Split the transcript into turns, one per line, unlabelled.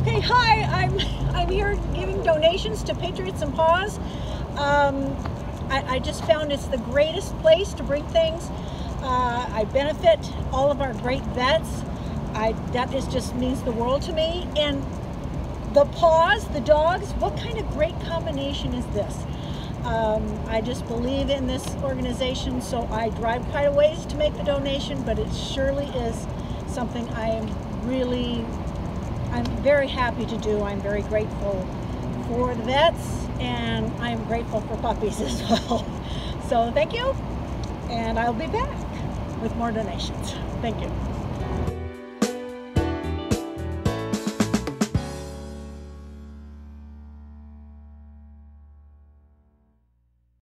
Okay, hi, I'm, I'm here giving donations to Patriots and Paws. Um, I, I, just found it's the greatest place to bring things. Uh, I benefit all of our great vets. I, that is just means the world to me. And the paws, the dogs, what kind of great combination is this? Um, I just believe in this organization, so I drive quite a ways to make the donation, but it surely is something I am really, I'm very happy to do. I'm very grateful for the vets, and I'm grateful for puppies as well. So thank you, and I'll be back with more donations. Thank you.